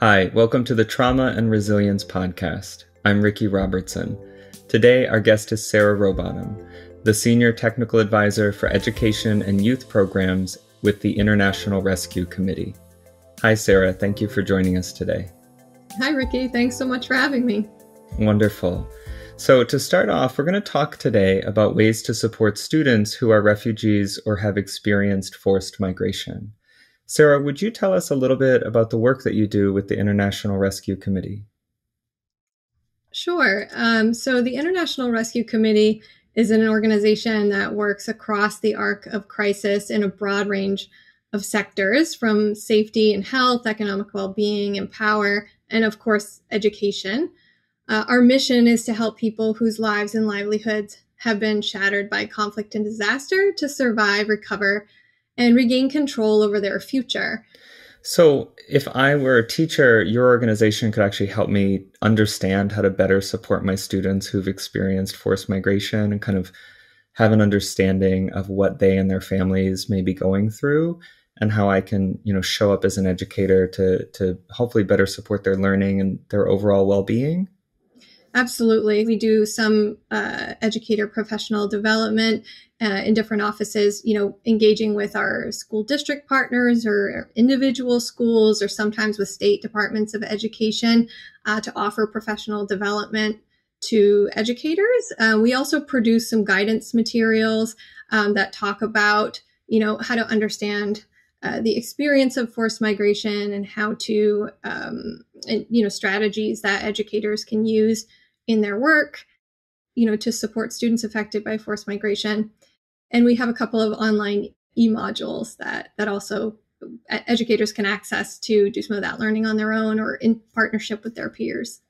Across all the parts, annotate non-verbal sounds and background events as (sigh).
Hi, welcome to the Trauma and Resilience Podcast. I'm Ricky Robertson. Today, our guest is Sara Rowbottom, the Senior Technical Advisor for Education and Youth Programs with the International Rescue Committee. Hi, Sara. Thank you for joining us today. Hi, Ricky. Thanks so much for having me. Wonderful. So, to start off, we're going to talk today about ways to support students who are refugees or have experienced forced migration. Sara, would you tell us a little bit about the work that you do with the International Rescue Committee? Sure. Um, so, the International Rescue Committee is an organization that works across the arc of crisis in a broad range of sectors from safety and health, economic well being and power, and of course, education. Uh, our mission is to help people whose lives and livelihoods have been shattered by conflict and disaster to survive, recover, and regain control over their future. So, if I were a teacher, your organization could actually help me understand how to better support my students who've experienced forced migration and kind of have an understanding of what they and their families may be going through and how I can, you know, show up as an educator to to hopefully better support their learning and their overall well-being. Absolutely. We do some uh, educator professional development uh, in different offices, you know, engaging with our school district partners or individual schools or sometimes with state departments of education uh, to offer professional development to educators. Uh, we also produce some guidance materials um, that talk about, you know, how to understand uh, the experience of forced migration and how to, um, and, you know, strategies that educators can use in their work, you know, to support students affected by forced migration. And we have a couple of online e-modules that that also educators can access to do some of that learning on their own or in partnership with their peers.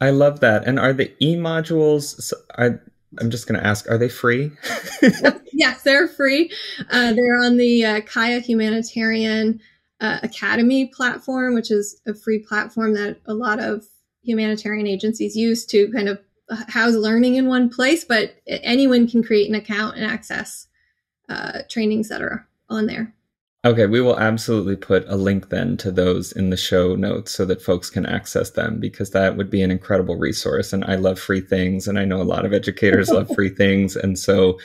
I love that. And are the e-modules are I'm just going to ask, are they free? (laughs) yes, they're free. Uh, they're on the uh, Kaya Humanitarian uh, Academy platform, which is a free platform that a lot of humanitarian agencies use to kind of house learning in one place, but anyone can create an account and access uh, trainings that are on there. Okay, we will absolutely put a link then to those in the show notes so that folks can access them because that would be an incredible resource. And I love free things, and I know a lot of educators love free (laughs) things. And so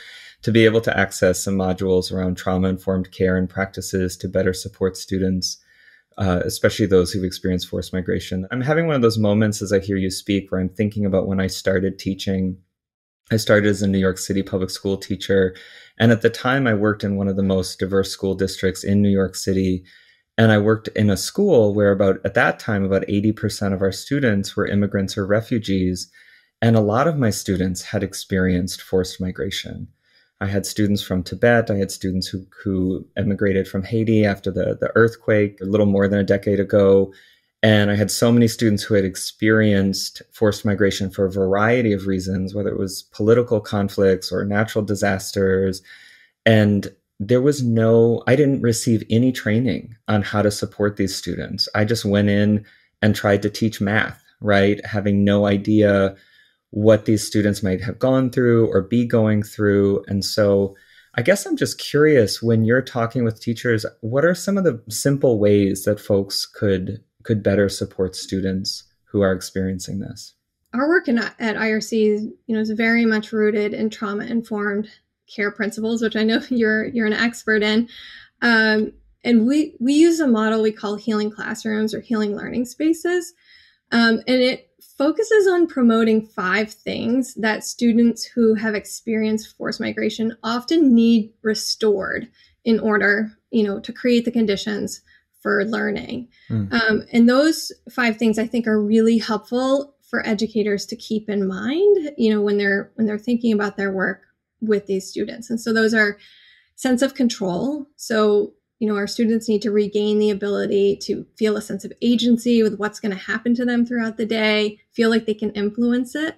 to be able to access some modules around trauma informed care and practices to better support students uh, especially those who've experienced forced migration. I'm having one of those moments as I hear you speak where I'm thinking about when I started teaching. I started as a New York City public school teacher. And at the time, I worked in one of the most diverse school districts in New York City. And I worked in a school where about, at that time, about 80% of our students were immigrants or refugees. And a lot of my students had experienced forced migration. I had students from Tibet. I had students who, who emigrated from Haiti after the, the earthquake a little more than a decade ago. And I had so many students who had experienced forced migration for a variety of reasons, whether it was political conflicts or natural disasters. And there was no, I didn't receive any training on how to support these students. I just went in and tried to teach math, right? Having no idea what these students might have gone through or be going through. And so I guess I'm just curious when you're talking with teachers, what are some of the simple ways that folks could could better support students who are experiencing this? Our work in, at IRC, you know, is very much rooted in trauma informed care principles, which I know (laughs) you're you're an expert in. Um, and we we use a model we call healing classrooms or healing learning spaces, um, and it focuses on promoting five things that students who have experienced forced migration often need restored in order, you know, to create the conditions for learning. Mm. Um, and those five things I think are really helpful for educators to keep in mind, you know, when they're when they're thinking about their work with these students. And so those are sense of control. So you know, our students need to regain the ability to feel a sense of agency with what's going to happen to them throughout the day, feel like they can influence it.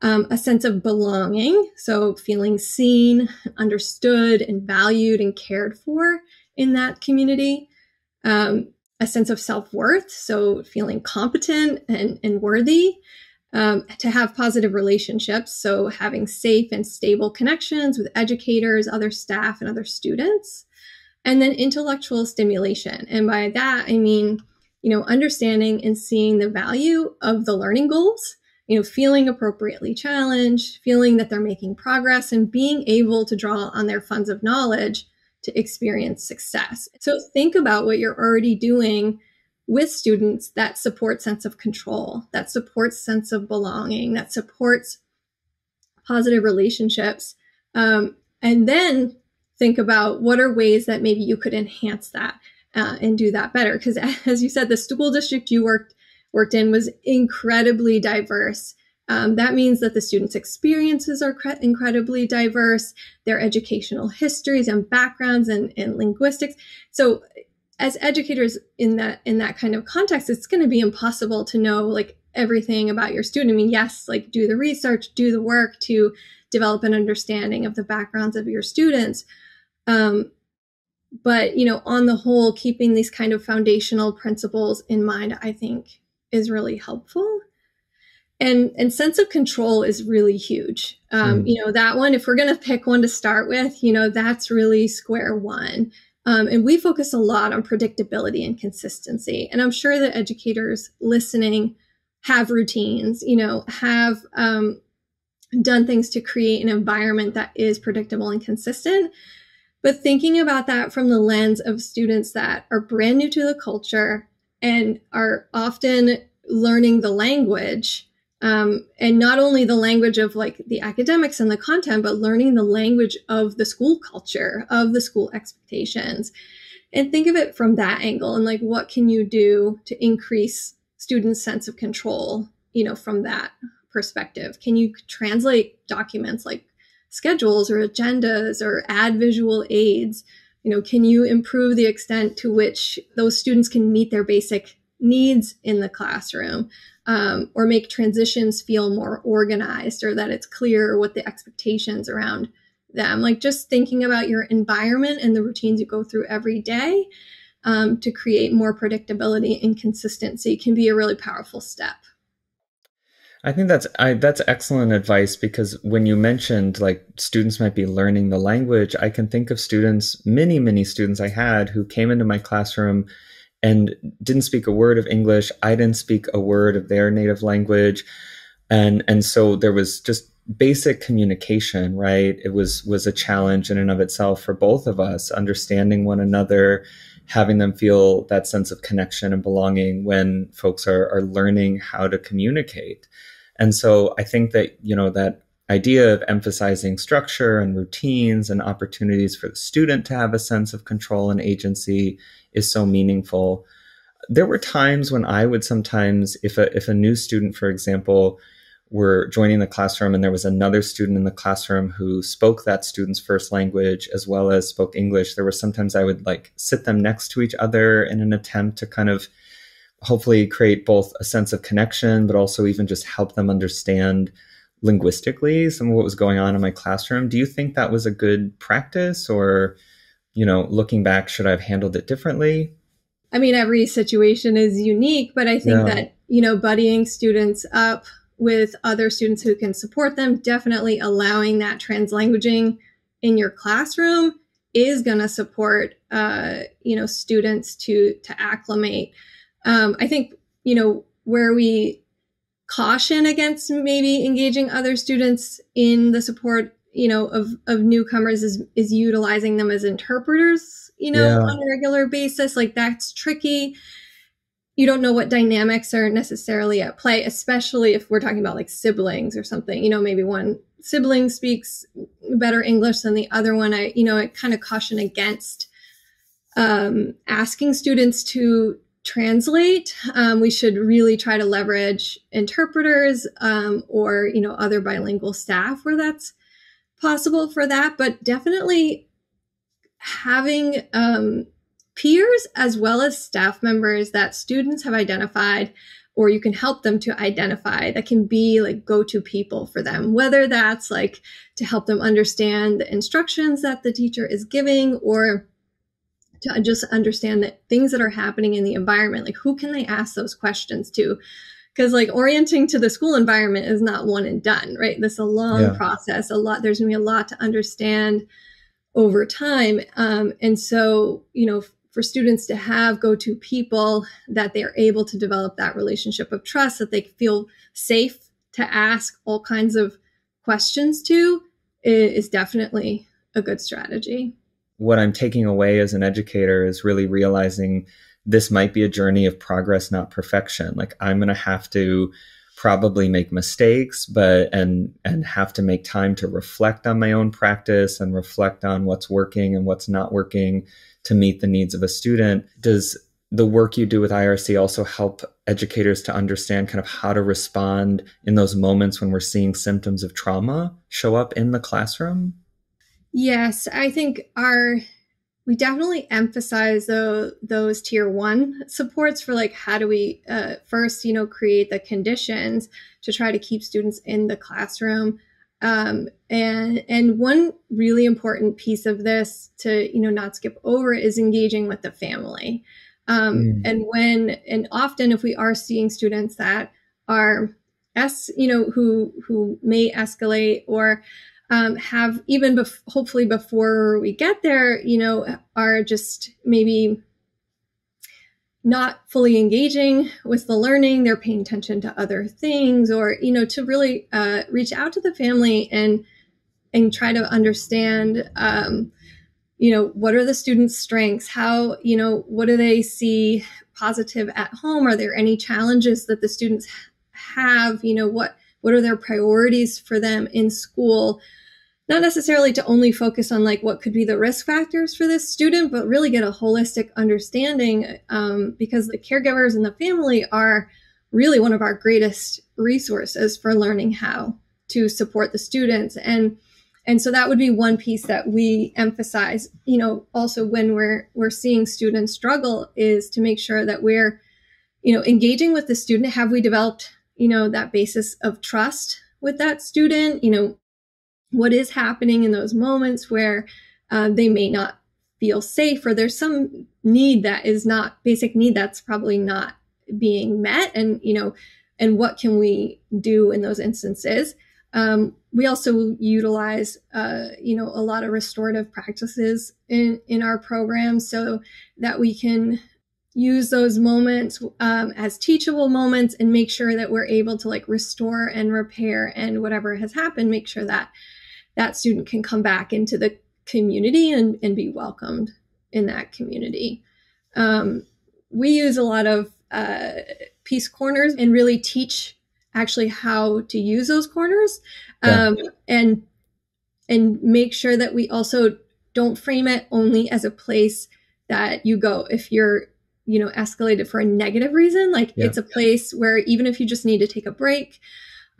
Um, a sense of belonging, so feeling seen, understood, and valued and cared for in that community. Um, a sense of self worth, so feeling competent and, and worthy. Um, to have positive relationships, so having safe and stable connections with educators, other staff, and other students and then intellectual stimulation. And by that, I mean you know, understanding and seeing the value of the learning goals, you know, feeling appropriately challenged, feeling that they're making progress, and being able to draw on their funds of knowledge to experience success. So think about what you're already doing with students that support sense of control, that supports sense of belonging, that supports positive relationships. Um, and then think about what are ways that maybe you could enhance that uh, and do that better. Because (laughs) as you said, the school district you worked worked in was incredibly diverse. Um, that means that the students' experiences are cre- incredibly diverse, their educational histories and backgrounds and, and linguistics. So, as educators in that in that kind of context, it's going to be impossible to know like everything about your student. I mean, yes, like do the research, do the work to develop an understanding of the backgrounds of your students. Um, but you know on the whole keeping these kind of foundational principles in mind i think is really helpful and and sense of control is really huge um, mm. you know that one if we're going to pick one to start with you know that's really square one um, and we focus a lot on predictability and consistency and i'm sure that educators listening have routines you know have um, done things to create an environment that is predictable and consistent. But thinking about that from the lens of students that are brand new to the culture and are often learning the language um, and not only the language of like the academics and the content but learning the language of the school culture of the school expectations. And think of it from that angle and like what can you do to increase students sense of control you know from that perspective can you translate documents like schedules or agendas or add visual aids? You know, can you improve the extent to which those students can meet their basic needs in the classroom um, or make transitions feel more organized or that it's clear what the expectations around them? Like just thinking about your environment and the routines you go through every day um, to create more predictability and consistency can be a really powerful step. I think that's I, that's excellent advice because when you mentioned like students might be learning the language, I can think of students, many many students I had who came into my classroom and didn't speak a word of English. I didn't speak a word of their native language, and and so there was just basic communication. Right, it was was a challenge in and of itself for both of us, understanding one another having them feel that sense of connection and belonging when folks are, are learning how to communicate. And so I think that, you know, that idea of emphasizing structure and routines and opportunities for the student to have a sense of control and agency is so meaningful. There were times when I would sometimes, if a, if a new student, for example, were joining the classroom and there was another student in the classroom who spoke that student's first language as well as spoke English, there were sometimes I would like sit them next to each other in an attempt to kind of hopefully create both a sense of connection, but also even just help them understand linguistically some of what was going on in my classroom. Do you think that was a good practice or, you know, looking back, should I have handled it differently? I mean, every situation is unique, but I think yeah. that, you know, buddying students up with other students who can support them, definitely allowing that translanguaging in your classroom is going to support, uh, you know, students to to acclimate um, I think, you know, where we caution against maybe engaging other students in the support, you know, of, of newcomers is, is utilizing them as interpreters, you know, yeah. on a regular basis. Like that's tricky. You don't know what dynamics are necessarily at play, especially if we're talking about like siblings or something, you know, maybe one sibling speaks better English than the other one. I, you know, I kind of caution against um, asking students to translate. Um, we should really try to leverage interpreters um, or you know other bilingual staff where that's possible for that. But definitely having um, peers as well as staff members that students have identified or you can help them to identify that can be like go-to people for them whether that's like to help them understand the instructions that the teacher is giving or to just understand that things that are happening in the environment, like who can they ask those questions to? Because like orienting to the school environment is not one and done, right? This is a long yeah. process. A lot. There's gonna be a lot to understand over time. Um, and so, you know, for students to have go to people that they're able to develop that relationship of trust, that they feel safe to ask all kinds of questions to, is definitely a good strategy. What I'm taking away as an educator is really realizing this might be a journey of progress, not perfection. Like I'm going to have to probably make mistakes but and and have to make time to reflect on my own practice and reflect on what's working and what's not working to meet the needs of a student does the work you do with IRC also help educators to understand kind of how to respond in those moments when we're seeing symptoms of trauma show up in the classroom? Yes, I think our we definitely emphasize though those tier one supports for like how do we uh, first you know create the conditions to try to keep students in the classroom um, and and one really important piece of this to you know not skip over is engaging with the family um, mm. and when and often if we are seeing students that are s you know who who may escalate or um, have even bef- hopefully before we get there, you know, are just maybe not fully engaging with the learning. They're paying attention to other things, or you know, to really uh, reach out to the family and and try to understand. Um, you know, what are the students' strengths? How you know what do they see positive at home? Are there any challenges that the students have? You know, what what are their priorities for them in school? Not necessarily to only focus on like what could be the risk factors for this student, but really get a holistic understanding um, because the caregivers and the family are really one of our greatest resources for learning how to support the students. And and so that would be one piece that we emphasize. You know also when we're we're seeing students struggle is to make sure that we're you know engaging with the student. Have we developed you know that basis of trust with that student? You know what is happening in those moments where uh, they may not feel safe or there's some need that is not basic need that's probably not being met and you know and what can we do in those instances? Um, we also utilize uh, you know a lot of restorative practices in in our program so that we can use those moments um, as teachable moments and make sure that we're able to like restore and repair and whatever has happened make sure that that student can come back into the community and, and be welcomed in that community. Um, we use a lot of uh, peace corners and really teach actually how to use those corners um, yeah. and and make sure that we also don't frame it only as a place that you go if you're you know escalated for a negative reason like yeah. it's a place where even if you just need to take a break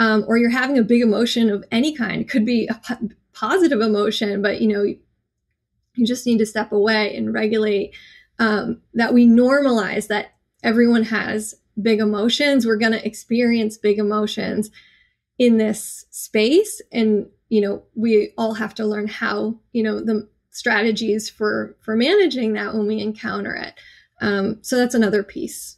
um, or you're having a big emotion of any kind. Could be a p- positive emotion, but you know, you just need to step away and regulate. Um, that we normalize that everyone has big emotions. We're going to experience big emotions in this space, and you know, we all have to learn how you know the strategies for for managing that when we encounter it. Um, so that's another piece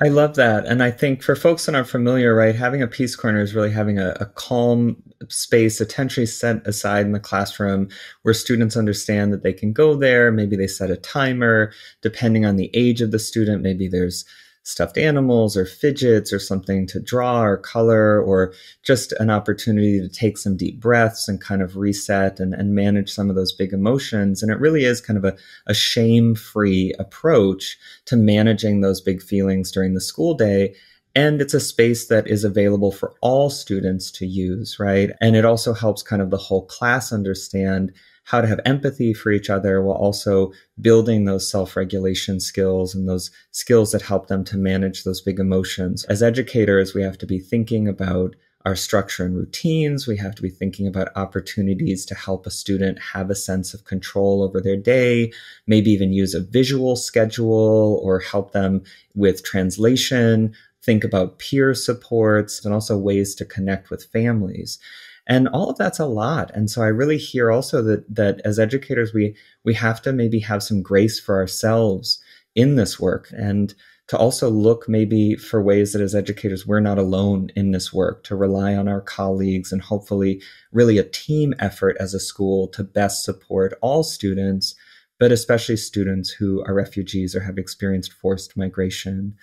I love that. And I think for folks that aren't familiar, right, having a peace corner is really having a, a, calm space, intentionally set aside in the classroom where students understand that they can go there. Maybe they set a timer, depending on the age of the student. Maybe there's stuffed animals or fidgets or something to draw or color or just an opportunity to take some deep breaths and kind of reset and, and manage some of those big emotions. And it really is kind of a, a shame free approach to managing those big feelings during the school day. And it's a space that is available for all students to use, right? And it also helps kind of the whole class understand how to have empathy for each other while also building those self regulation skills and those skills that help them to manage those big emotions. As educators, we have to be thinking about our structure and routines. We have to be thinking about opportunities to help a student have a sense of control over their day, maybe even use a visual schedule or help them with translation, think about peer supports, and also ways to connect with families and all of that's a lot and so i really hear also that that as educators we we have to maybe have some grace for ourselves in this work and to also look maybe for ways that as educators we're not alone in this work to rely on our colleagues and hopefully really a team effort as a school to best support all students but especially students who are refugees or have experienced forced migration.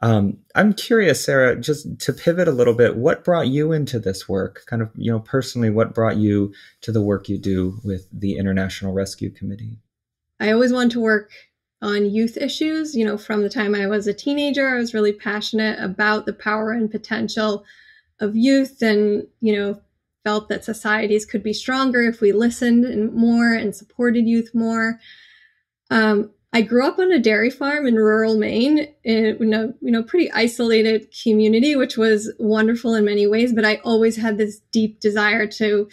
Um, I'm curious, Sara, just to pivot a little bit, what brought you into this work? Kind of, you know, personally, what brought you to the work you do with the International Rescue Committee? I always wanted to work on youth issues. You know, from the time I was a teenager, I was really passionate about the power and potential of youth and, you know, felt that societies could be stronger if we listened and more and supported youth more. Um, I grew up on a dairy farm in rural Maine in a you know pretty isolated community, which was wonderful in many ways. But I always had this deep desire to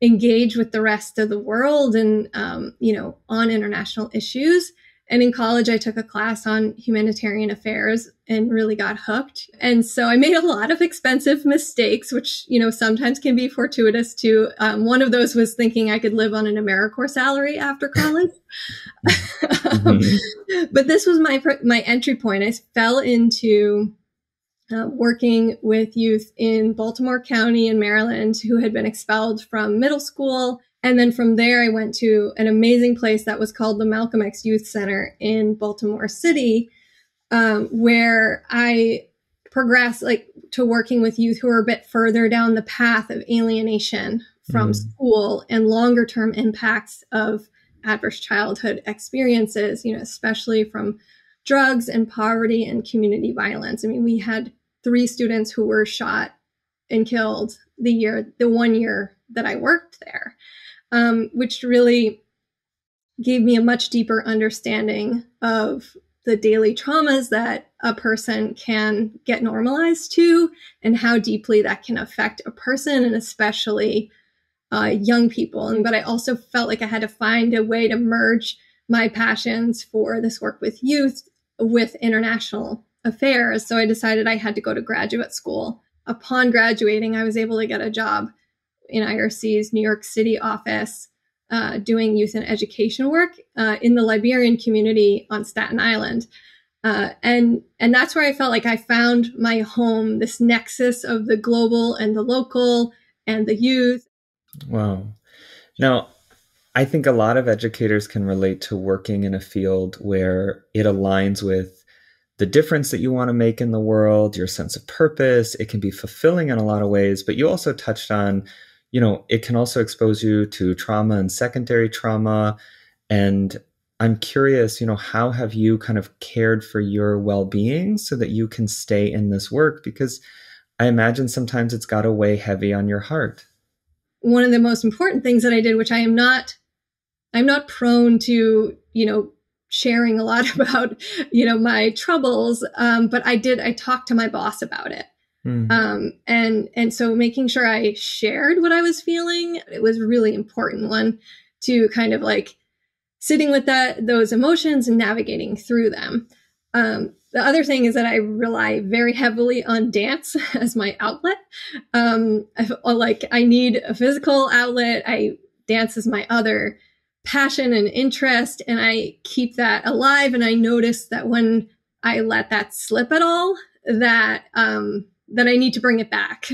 engage with the rest of the world and um, you know on international issues. And in college, I took a class on humanitarian affairs and really got hooked. And so I made a lot of expensive mistakes, which, you know, sometimes can be fortuitous too. Um, one of those was thinking I could live on an AmeriCorps salary after college. mm-hmm. (laughs) but this was my, my entry point. I fell into uh, working with youth in Baltimore County in Maryland who had been expelled from middle school and then from there, I went to an amazing place that was called the Malcolm X Youth Center in Baltimore City, um, where I progressed like to working with youth who are a bit further down the path of alienation from mm. school and longer term impacts of adverse childhood experiences, you know, especially from drugs and poverty and community violence. I mean, we had three students who were shot and killed the year, the one year that I worked there um, which really gave me a much deeper understanding of the daily traumas that a person can get normalized to and how deeply that can affect a person and especially uh, young people. And, but I also felt like I had to find a way to merge my passions for this work with youth with international affairs. So I decided I had to go to graduate school. Upon graduating, I was able to get a job in IRC's New York City office uh, doing youth and education work uh, in the Liberian community on Staten Island. Uh, and and that's where I felt like I found my home, this nexus of the global and the local and the youth. Wow. Now, I think a lot of educators can relate to working in a field where it aligns with the difference that you want to make in the world, your sense of purpose. It can be fulfilling in a lot of ways, but you also touched on you know, it can also expose you to trauma and secondary trauma. And I'm curious, you know, how have you kind of cared for your well being so that you can stay in this work? Because I imagine sometimes it's got to weigh heavy on your heart. One of the most important things that I did, which I am not, I'm not prone to, you know, sharing a lot (laughs) about, you know, my troubles. Um, but I did, I talked to my boss about it. Mm. Um, and and so making sure I shared what I was feeling, it was really important one to kind of like sitting with that those emotions and navigating through them. Um, the other thing is that I rely very heavily on dance (laughs) as my outlet. Um, I, like I need a physical outlet. I dance is my other passion and interest, and I keep that alive. And I notice that when I let that slip at all, that um, that I need to bring it back.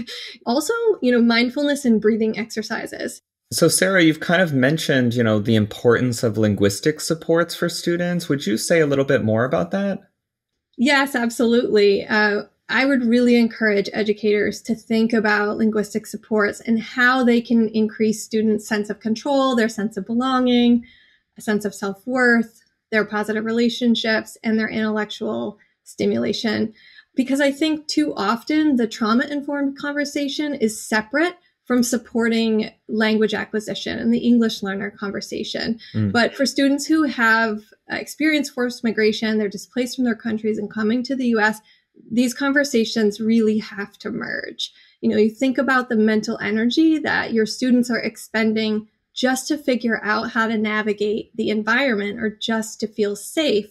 Also, you know, mindfulness and breathing exercises. So, Sara, you've kind of mentioned, you know, the importance of linguistic supports for students. Would you say a little bit more about that? Yes, absolutely. Uh, I would really encourage educators to think about linguistic supports and how they can increase students' sense of control, their sense of belonging, a sense of self worth, their positive relationships, and their intellectual stimulation because I think too often the trauma informed conversation is separate from supporting language acquisition and the English learner conversation. Mm. But for students who have experienced forced migration, they're displaced from their countries and coming to the US, these conversations really have to merge. You know, you think about the mental energy that your students are expending just to figure out how to navigate the environment or just to feel safe.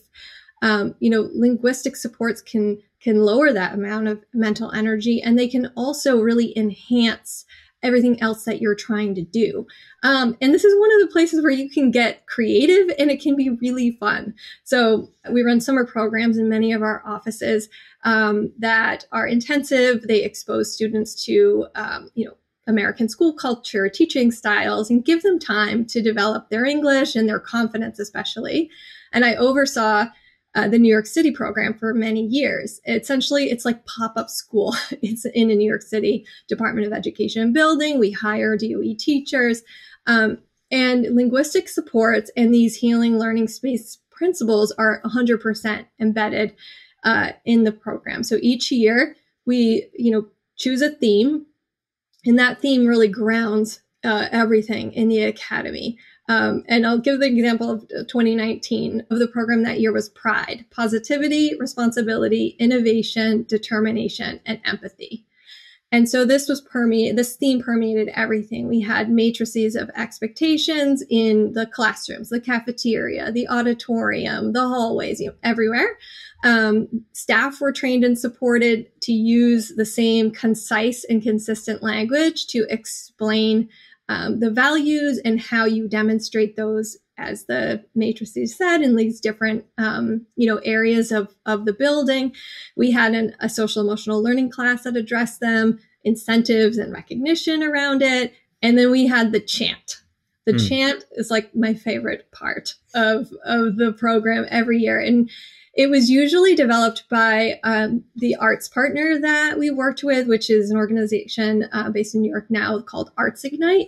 Um, you know, linguistic supports can can lower that amount of mental energy and they can also really enhance everything else that you're trying to do. Um, and this is one of the places where you can get creative and it can be really fun. So we run summer programs in many of our offices um, that are intensive. They expose students to, um, you know, American school culture, teaching styles, and give them time to develop their English and their confidence, especially. And I oversaw uh, the New York City program for many years. Essentially, it's like pop up school. (laughs) it's in a New York City Department of Education building. We hire DOE teachers. Um, and linguistic supports and these healing learning space principles are 100% embedded uh, in the program. So each year we, you know, choose a theme, and that theme really grounds uh, everything in the academy. Um, and I'll give the example of 2019 of the program that year was pride, positivity, responsibility, innovation, determination, and empathy. And so this was permeate, this theme permeated everything. We had matrices of expectations in the classrooms, the cafeteria, the auditorium, the hallways, you know, everywhere. Um, staff were trained and supported to use the same concise and consistent language to explain um, the values and how you demonstrate those as the matrices said in these different um, you know areas of of the building. We had an, a social emotional learning class that addressed them incentives and recognition around it. And then we had the chant. The mm. chant is like my favorite part of of the program every year. And it was usually developed by um, the arts partner that we worked with, which is an organization uh, based in New York now called Arts Ignite.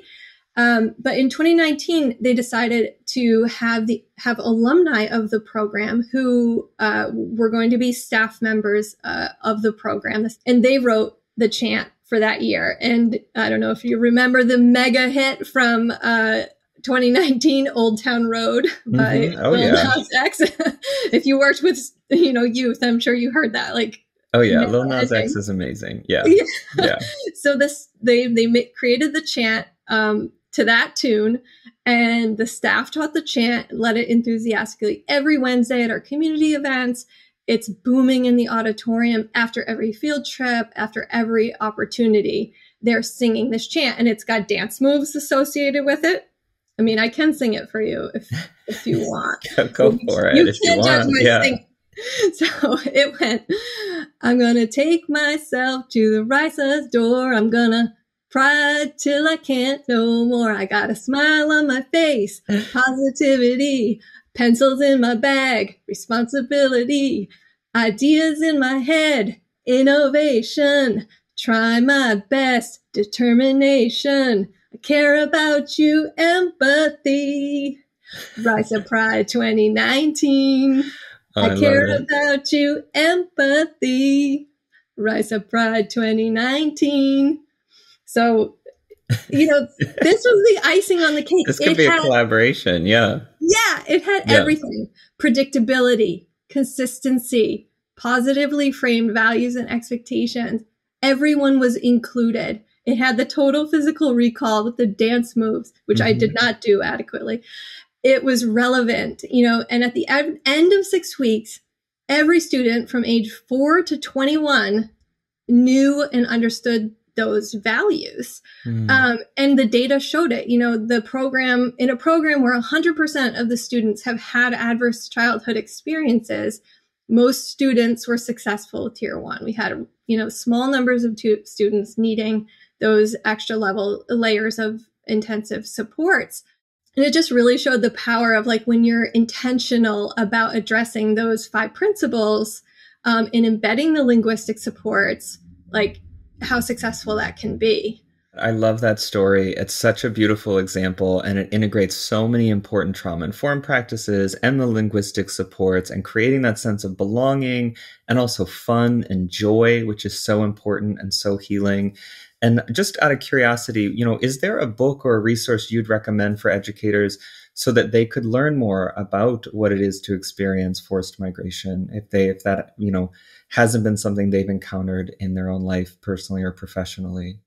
Um, but in 2019, they decided to have the have alumni of the program who uh, were going to be staff members uh, of the program, and they wrote the chant for that year. And I don't know if you remember the mega hit from uh, 2019 Old Town Road by mm-hmm. oh, Lil yeah. Nas X. (laughs) if you worked with you know youth, I'm sure you heard that. Like oh yeah, Lil Nas X is amazing. Yeah, (laughs) yeah. yeah. so this they they created the chant um, to that tune, and the staff taught the chant, led it enthusiastically every Wednesday at our community events. It's booming in the auditorium after every field trip, after every opportunity. They're singing this chant, and it's got dance moves associated with it I mean, I can sing it for you if (laughs) if you want. go, go for it. You if can't you judge my yeah. singing. (laughs) So it went. I'm gonna take myself to the Rice's door. I'm gonna pride till I can't no more. I got a smile on my face, (laughs) positivity, pencils in my bag, responsibility, ideas in my head, innovation. Try my best, determination care about you, empathy. Rise of Pride 2019. Oh, I, I care about you, empathy. Rise of Pride 2019. So, you know, (laughs) this was the icing on the cake. This could it be had, a collaboration. Yeah. Yeah. It had yeah. everything predictability, consistency, positively framed values and expectations. Everyone was included. It had the total physical recall with the dance moves, which mm-hmm. I did mm-hmm. not do adequately. It was relevant, you know, and at the end of six weeks, every student from age four to 21 knew and understood those values. Mm. Um, and the data showed it. You know, the program, in a program where 100% of the students have had adverse childhood experiences, most students were successful tier one. We had, you know, small numbers of students needing those extra level layers of intensive supports. And it just really showed the power of like when you're intentional about addressing those five principles um, and embedding the linguistic supports, like how successful that can be. I love that story. It's such a beautiful example, and it integrates so many important trauma informed practices and the linguistic supports and creating that sense of belonging and also fun and joy, which is so important and so healing. And just out of curiosity, you know, is there a book or a resource you'd recommend for educators so that they could learn more about what it is to experience forced migration if they if that, you know, hasn't been something they've encountered in their own life personally or professionally?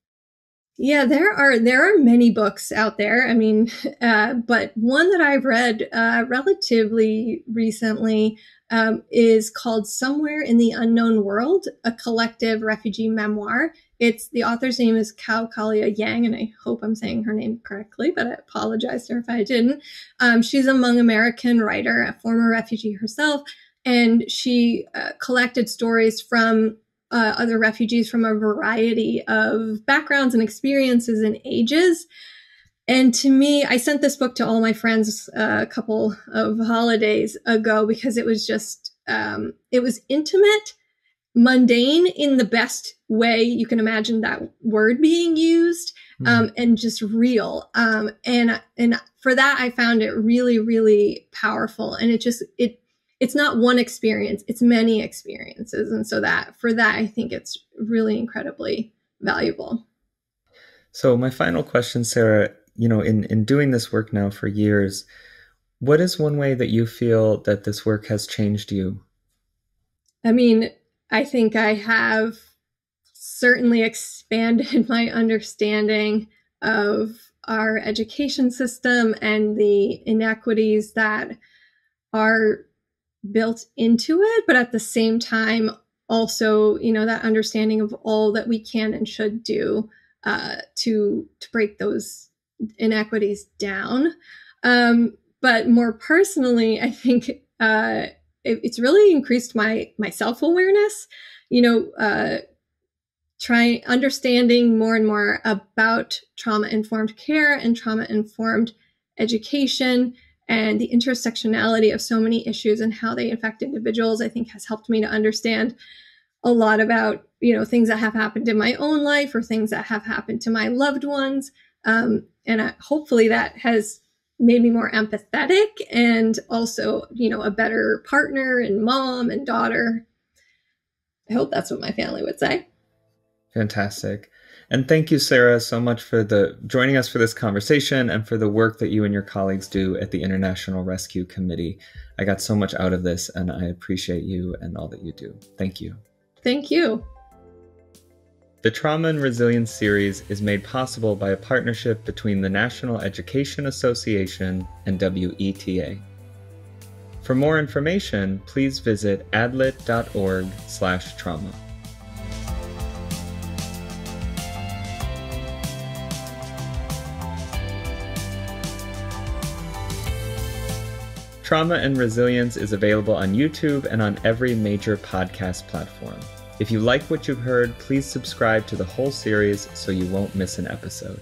Yeah, there are there are many books out there. I mean, (laughs) uh, but one that I've read uh, relatively recently um, is called "Somewhere in the Unknown World: A Collective Refugee Memoir." It's the author's name is Kao Kalia Yang, and I hope I'm saying her name correctly, but I apologize to her if I didn't. Um, she's a Hmong American writer, a former refugee herself, and she uh, collected stories from uh, other refugees from a variety of backgrounds and experiences and ages. And to me, I sent this book to all my friends uh, a couple of holidays ago because it was just, um, it was intimate, mundane in the best way you can imagine that word being used, mm-hmm. um, and just real. Um, and and for that, I found it really, really powerful. And it just it it's not one experience; it's many experiences. And so that for that, I think it's really incredibly valuable. So my final question, Sara, you know, in in doing this work now for years, what is one way that you feel that this work has changed you? I mean, I think I have certainly expanded (laughs) my understanding of our education system and the inequities that are built into it but at the same time also you know that understanding of all that we can and should do uh, to to break those inequities down. Um, but more personally i think uh, it, it's really increased my my self-awareness you know uh, trying understanding more and more about trauma informed care and trauma informed education and the intersectionality of so many issues and how they affect individuals i think has helped me to understand a lot about you know things that have happened in my own life or things that have happened to my loved ones. Um, and I, hopefully that has made me more empathetic and also you know a better partner and mom and daughter i hope that's what my family would say Fantastic. And thank you, Sara, so much for the joining us for this conversation and for the work that you and your colleagues do at the International Rescue Committee. I got so much out of this, and I appreciate you and all that you do. Thank you. Thank you. The Trauma and Resilience series is made possible by a partnership between the National Education Association and WETA. For more information, please visit adlit.org/trauma. Trauma and Resilience is available on YouTube and on every major podcast platform. If you like what you've heard, please subscribe to the whole series so you won't miss an episode.